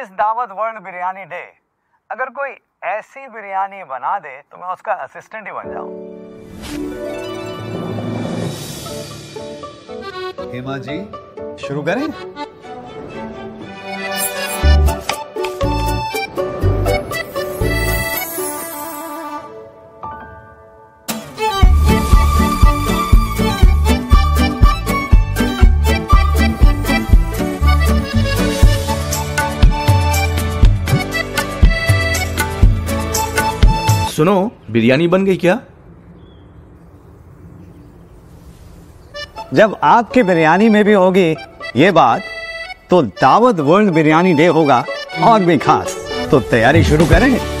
इस दावत world biryani day अगर कोई ऐसी बिरयानी बना दे तो मैं उसका असिस्टेंट ही बन जाऊँ। हेमा जी, शुरू करें? सुनो, बिरयानी बन गई क्या? जब आपकी बिरयानी में भी होगी ये बात तो दावत वर्ल्ड बिरयानी डे होगा, और भी खास। तो तैयारी शुरू करें